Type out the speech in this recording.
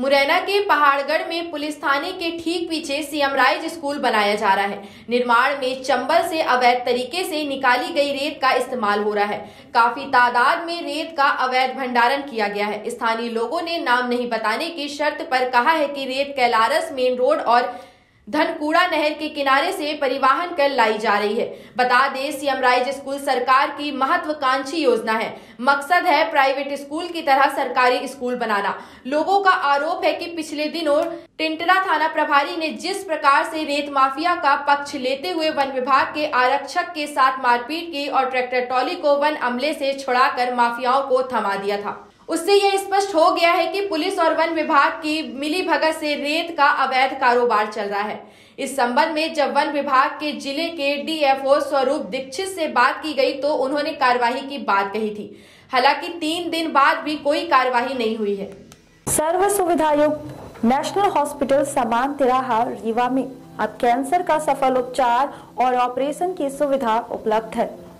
मुरैना के पहाड़गढ़ में पुलिस थाने के ठीक पीछे सीएम राइज स्कूल बनाया जा रहा है। निर्माण में चंबल से अवैध तरीके से निकाली गई रेत का इस्तेमाल हो रहा है। काफ़ी तादाद में रेत का अवैध भंडारण किया गया है। स्थानीय लोगों ने नाम नहीं बताने की शर्त पर कहा है कि रेत कैलारस मेन रोड और धनकूड़ा नहर के किनारे से परिवहन कर लाई जा रही है। बता दें, सीएम राइज स्कूल सरकार की महत्वाकांक्षी योजना है, मकसद है प्राइवेट स्कूल की तरह सरकारी स्कूल बनाना। लोगों का आरोप है कि पिछले दिनों टिंटरा थाना प्रभारी ने जिस प्रकार से रेत माफिया का पक्ष लेते हुए वन विभाग के आरक्षक के साथ मारपीट की और ट्रैक्टर ट्रॉली को वन अमले से छुड़ाकर माफियाओं को थमा दिया था। उससे यह स्पष्ट हो गया है कि पुलिस और वन विभाग की मिली भगत से रेत का अवैध कारोबार चल रहा है। इस संबंध में जब वन विभाग के ज़िले के डीएफओ स्वरूप दीक्षित से बात की गई तो उन्होंने कार्यवाही की बात कही थी। हालाँकि तीन दिन बाद भी कोई कार्यवाही नहीं हुई है। सर्व सुविधा नेशनल हॉस्पिटल समान तिराहा रीवा में। अब कैंसर का सफल उपचार और ऑपरेशन की सुविधा उपलब्ध है।